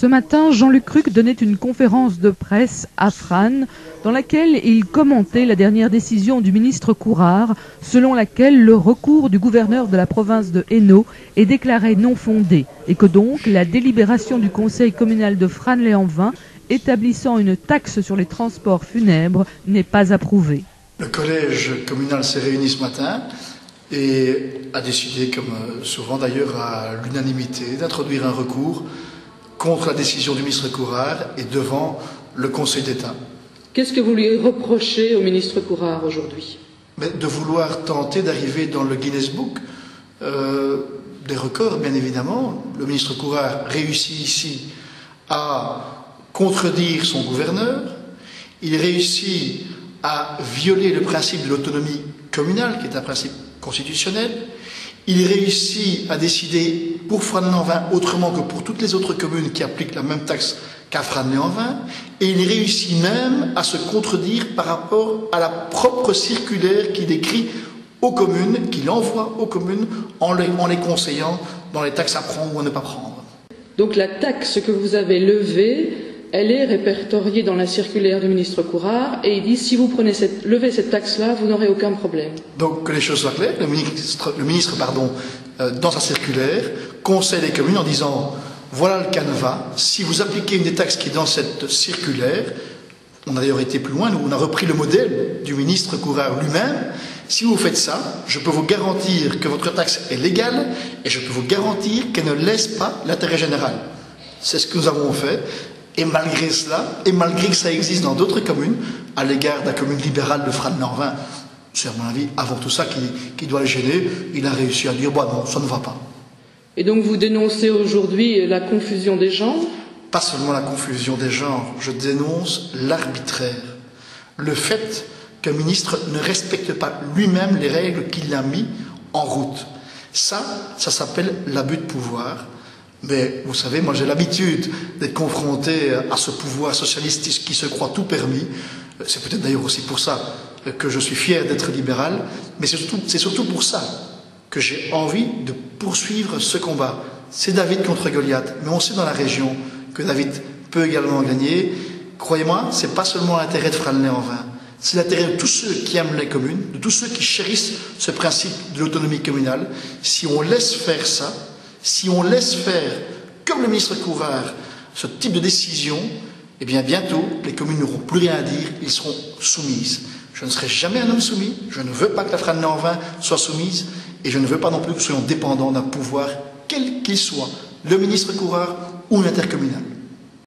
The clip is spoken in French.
Ce matin, Jean-Luc Cruc donnait une conférence de presse à Fran dans laquelle il commentait la dernière décision du ministre Courard selon laquelle le recours du gouverneur de la province de Hainaut est déclaré non fondé et que donc la délibération du conseil communal de Fran-les-en-Vin établissant une taxe sur les transports funèbres n'est pas approuvée. Le collège communal s'est réuni ce matin et a décidé, comme souvent d'ailleurs à l'unanimité, d'introduire un recours contre la décision du ministre Courard et devant le Conseil d'État. Qu'est-ce que vous lui reprochez au ministre Courard aujourd'hui? De vouloir tenter d'arriver dans le Guinness Book euh, des records, bien évidemment. Le ministre Courard réussit ici à contredire son gouverneur. Il réussit à violer le principe de l'autonomie communale, qui est un principe constitutionnel. Il réussit à décider pour Fran-les-en-Vin autrement que pour toutes les autres communes qui appliquent la même taxe qu'à Fran-les-en-Vin, et il réussit même à se contredire par rapport à la propre circulaire qu'il écrit aux communes, qu'il envoie aux communes en les, en les conseillant dans les taxes à prendre ou à ne pas prendre. Donc la taxe que vous avez levée, elle est répertoriée dans la circulaire du ministre Courard et il dit si vous prenez levez cette taxe-là, vous n'aurez aucun problème. Donc que les choses soient claires, le ministre, le euh, dans sa circulaire, conseille les communes en disant voilà le canevas, si vous appliquez une des taxes qui est dans cette circulaire, on a d'ailleurs été plus loin, nous on a repris le modèle du ministre Courard lui-même, si vous faites ça, je peux vous garantir que votre taxe est légale et je peux vous garantir qu'elle ne laisse pas l'intérêt général. C'est ce que nous avons fait. Et malgré cela, et malgré que ça existe dans d'autres communes, à l'égard de la commune libérale de Fran-Norvin, c'est à mon avis avant tout ça qui, qui, doit le gêner, il a réussi à dire, bon non, ça ne va pas. Et donc vous dénoncez aujourd'hui la confusion des genres? Pas seulement la confusion des genres, je dénonce l'arbitraire. Le fait qu'un ministre ne respecte pas lui-même les règles qu'il a mis en route. Ça, ça s'appelle l'abus de pouvoir. Mais vous savez, moi j'ai l'habitude d'être confronté à ce pouvoir socialiste qui se croit tout permis. C'est peut-être d'ailleurs aussi pour ça que je suis fier d'être libéral, mais c'est surtout, pour ça que j'ai envie de poursuivre ce combat. C'est David contre Goliath, mais on sait dans la région que David peut également gagner. Croyez-moi, c'est pas seulement l'intérêt de Franley en vain, c'est l'intérêt de tous ceux qui aiment les communes, de tous ceux qui chérissent ce principe de l'autonomie communale. Si on laisse faire ça, si on laisse faire, comme le ministre Courard, ce type de décision, eh bien bientôt, les communes n'auront plus rien à dire, ils seront soumises. Je ne serai jamais un homme soumis, je ne veux pas que la Frane en vain soit soumise, et je ne veux pas non plus que nous soyons dépendants d'un pouvoir, quel qu'il soit, le ministre Courard ou l'intercommunal.